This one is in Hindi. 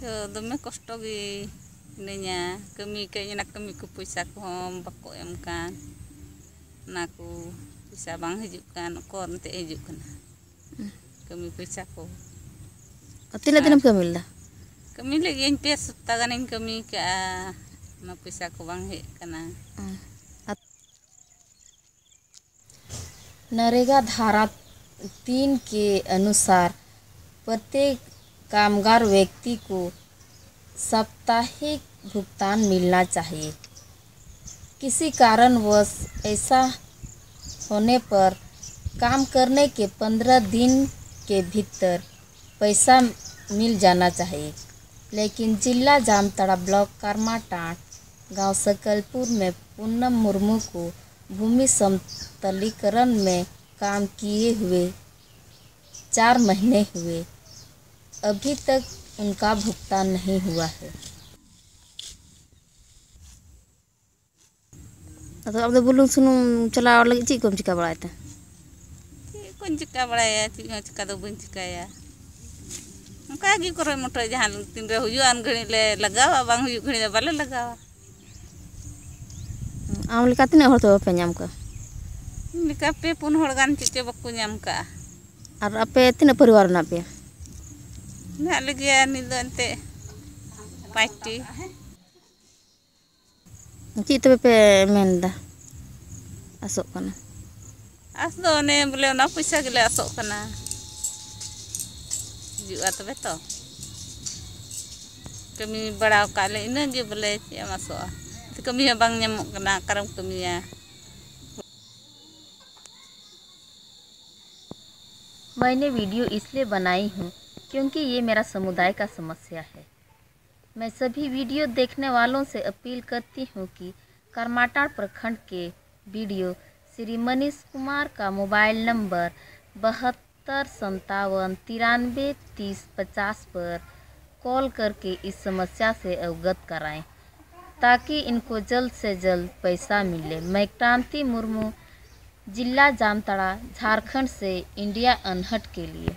ᱫᱚ ᱫᱚᱢᱮ ᱠᱚᱥᱴᱚ ᱜᱮ ᱦᱤᱱᱟᱹᱧᱟ ᱠᱟᱹᱢᱤ ᱠᱟᱹᱡ ᱚᱱᱟ ᱠᱟᱹᱢᱤ ᱠᱚ ᱯᱚᱭᱥᱟ ᱠᱚᱦᱚᱸ ᱵᱟᱠᱚ ᱮᱢ ᱠᱟᱱ ᱚᱱᱟ ᱠᱚ ᱯᱚᱭᱥᱟ ᱵᱟᱝ ᱦᱤᱡᱩᱜ ᱠᱟᱱ ᱚᱠᱚᱨ ᱮᱱᱛᱮᱫ ᱦᱤᱡᱩᱜ ᱠᱟᱱᱟ ᱠᱟᱹᱢᱤ ᱯᱚᱭᱥᱟ ᱠᱚ ᱛᱤᱱᱟᱹᱜ ᱫᱤᱱᱮᱢ ᱠᱟᱹᱢᱤ ᱞᱮᱫᱟ ᱠᱟᱹᱢᱤ ᱞᱟᱹᱜᱤᱫ ᱯᱮ ᱥᱚᱯᱛᱟ ᱜᱟᱱᱤᱧ ᱠᱟᱹᱢᱤ ᱠᱟᱜᱼᱟ ᱚᱱᱟ ᱯᱚᱭᱥᱟ ko bang hej kana NREGA धारा तीन के अनुसार प्रत्येक कामगार व्यक्ति को साप्ताहिक भुगतान मिलना चाहिए। किसी कारणवश ऐसा होने पर काम करने के पंद्रह दिन के भीतर पैसा मिल जाना चाहिए। लेकिन जिला जामताड़ा ब्लॉक करमाटाट गाँव सकलपुर में पूनम मुर्मू को भूमि समतलीकरण में काम किए हुए चार महीने हुए। अभी तक उनका भुगतान नहीं हुआ है। अतो अब बुलुंग सुनुम चलाव लगी चीज़ कोम चिका ता चीज़ कोन चिका चीज़ हो चिका दो बन चिकाया उनका गी करे मोटर जहाँ तीन रे हुयु अन घड़ी ले लगावा बांग बाले लगावा आम लेका तिना हर तो पे नाम का। निका पे पुन हर गान चिचे बकु नाम का। और अपे तिना परिवार ना पे ना लगिया नि दो अंते पाइटी ची तबे पे do ne bole ona पैसा गिले kana जुआ तबे तो kami बड़ा काले ina ge bole चे masok kami bang nyamuk kena karam kami ya मैंने वीडियो इसलिए बनाई हूँ क्योंकि ये मेरा समुदाय का समस्या है। मैं सभी वीडियो देखने वालों से अपील करती हूँ कि करमाटाड़ प्रखंड के वीडियो श्री मनीष कुमार का मोबाइल नंबर बहत्तर संतावन तिरानवे तीस पचास पर कॉल करके इस समस्या से अवगत कराएँ, ताकि इनको जल्द से जल्द पैसा मिले। मैं क्रांति मुर्मू, जिला जामताड़ा, झारखंड से इंडिया अनहट के लिए।